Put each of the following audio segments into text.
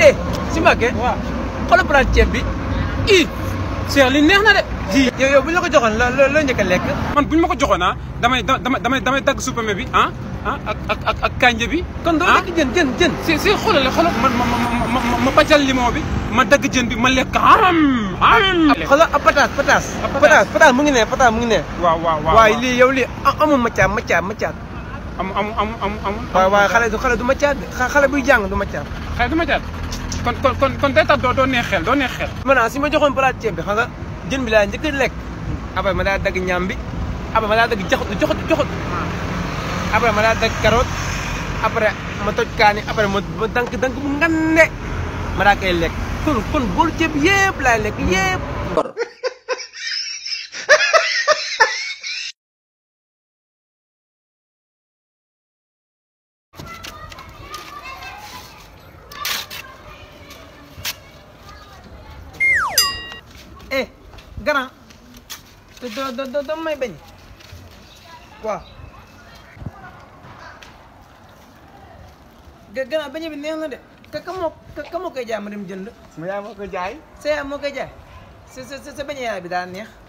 eh si Mbacké. waaw xoolal palaat ceeb bi. i Cheikh li neex na de. ji yow yow bu ñu la ko joxoon la la la njëkk a lekk. man bu ñu ma ko joxoon ah damay damay damay damay dagg supame bi ah ah ak ak ak ak kànja bi. kon doo lekk jën jën jën. si si xoolal xoolal man ma ma ma ma ma pàccal limon bi ma dagg jën bi ma lekk am am. xoolal ab pataas pataas. pataas pataas mu ngi ne pataas mu ngi ne. waaw waaw waaw waaye lii yow lii amul macaat macaat macaat. am am am am am. waaw waaw xale du xale du ma caat xale buy jàng du ma caat. xale du ma caat kon kon kon kon day tax doo doo neex xel doo neex xel. maanaam si ma joxoon palaat ceeb bi xam nga jën bi laa njëkk a lekk. après ma daa dagg ñaam bi après ma daa dagg joxut joxut joxut. après ma daa dagg carotte après ma toj kaani après ma ma dank dank bu ngande ma daa koy lekk kon kon boolu ceeb yëpp laay lekk yëpp. eh grand te doo doo doo doo may bañ waaw ga- grand bañ bi neex na de ka ka moo ka ka moo koy jaay ma dem jënd sama yaay moo ko jaay sa yaay moo koy jaay sa sa sa sa bañ yaay bi daa neex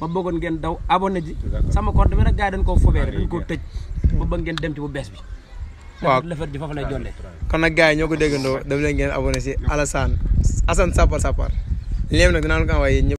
ma bëggoon ngeen daw abonné ji sama compte bi nag gars yi dañ koo fobeere dañ koo tëj ba bëgg ngeen dem ci bu bees bi waaw lafet ji foofu lay jolle kon nag gars yi ñoo ko déggandoo daf leen ngeen abonné si Alassane Assane Sapar Sapar léem nag dinaa la ko envoyé yéen ñëpp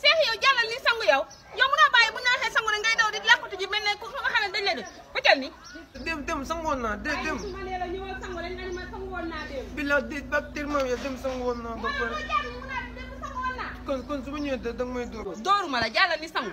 Seex yow jàllal ni sangu yow yow mun a bàyyi bu ñu la waxee sangu ne ngay daw di làqatu ji mel ne ku nga xam ne dañ la def wëccal ni dem dem sangoon naa de dem ma nee la ñëwal sangu rek nga ni ma sangu woon naa dem bi la de ba teel ma yow dem sangoon naa ba pare jàll mun a dem sangu woon naa kon kon su ma ñëwee da danga may dóor dóoruma la jàllal ni sangu